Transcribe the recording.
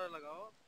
नारा लगाओ।